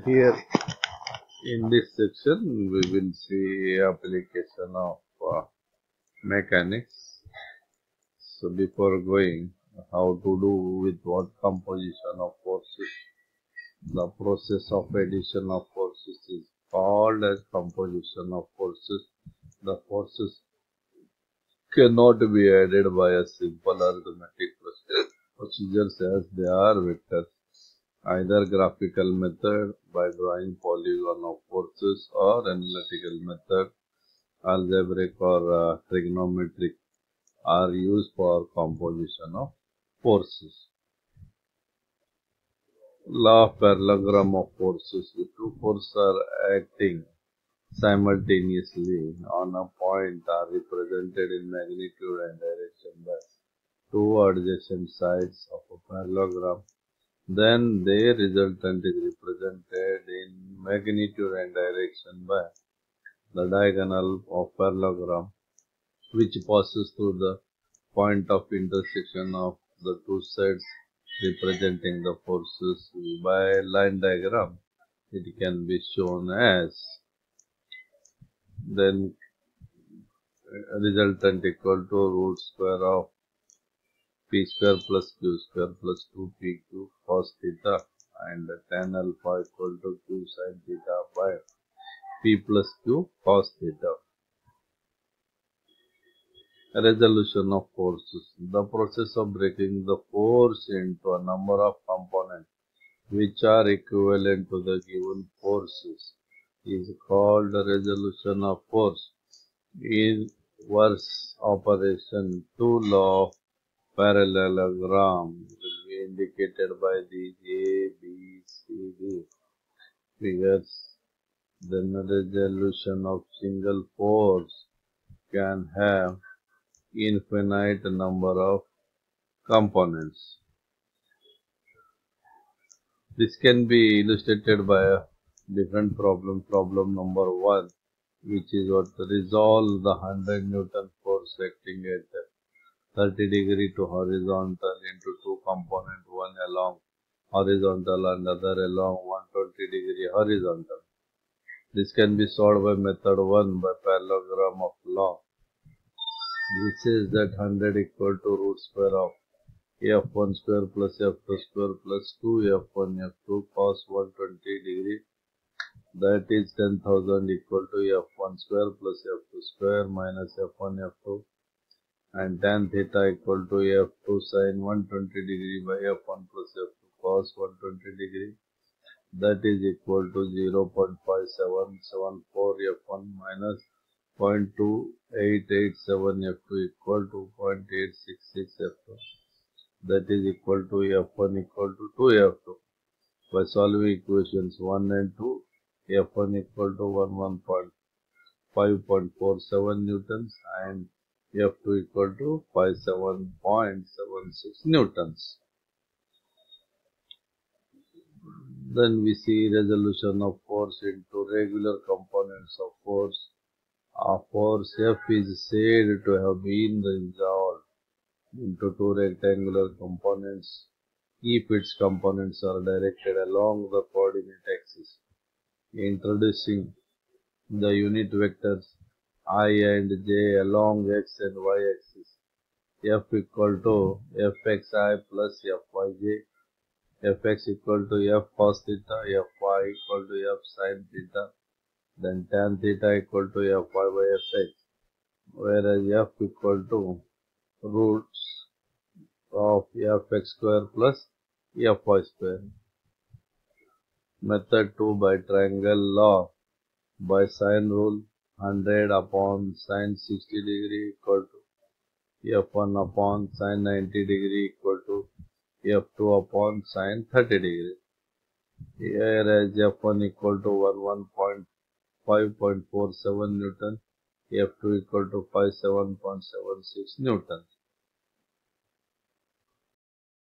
here. In this section we will see application of uh, mechanics. So before going how to do with what composition of forces. The process of addition of forces is called as composition of forces. The forces cannot be added by a simple arithmetic procedures as they are vectors either graphical method by drawing polygon of forces or analytical method. Algebraic or uh, trigonometric are used for composition of forces. Law of parallelogram of forces. If two forces are acting simultaneously on a point are represented in magnitude and direction by two adjacent sides of a parallelogram then their resultant is represented in magnitude and direction by the diagonal of parallelogram which passes through the point of intersection of the two sides representing the forces by line diagram. It can be shown as then resultant equal to root square of p square plus q square plus 2pq cos theta and tan alpha equal to q sin theta by p plus q cos theta. Resolution of forces. The process of breaking the force into a number of components which are equivalent to the given forces is called resolution of force. Inverse operation, to law of parallelogram will be indicated by these A, B, C, D figures. Then the resolution of single force can have infinite number of components. This can be illustrated by a different problem, problem number 1, which is what to resolve the 100 Newton force acting at 30 degree to horizontal into two component, one along horizontal and other along 120 degree horizontal. This can be solved by method 1 by parallelogram of law. which is that 100 equal to root square of f1 square plus f2 square plus 2 f1 f2 cos 120 degree that is 10,000 equal to f1 square plus f2 square minus f1 f2 and tan theta equal to f2 sin 120 degree by f1 plus f2 cos 120 degree. That is equal to 0.5774 f1 minus 0.2887 f2 equal to 0.866 f2 that is equal to f1 equal to 2 f2 by solving equations 1 and 2 f1 equal to 11.5.47 newtons and f2 equal to 57.76 newtons then we see resolution of force into rectangular components of force a force F is said to have been resolved into two rectangular components if its components are directed along the coordinate axis. Introducing the unit vectors i and j along x and y axis. F equal to fxi plus fyj. fx equal to f cos theta, fy equal to f sin theta then tan theta equal to fy by fx whereas f equal to roots of fx square plus fy square. Method 2 by triangle law by sine rule 100 upon sine 60 degree equal to f1 upon sine 90 degree equal to f2 upon sine 30 degree. Here as f1 equal to 11. 5.47 Newton, F2 equal to 57.76 Newton.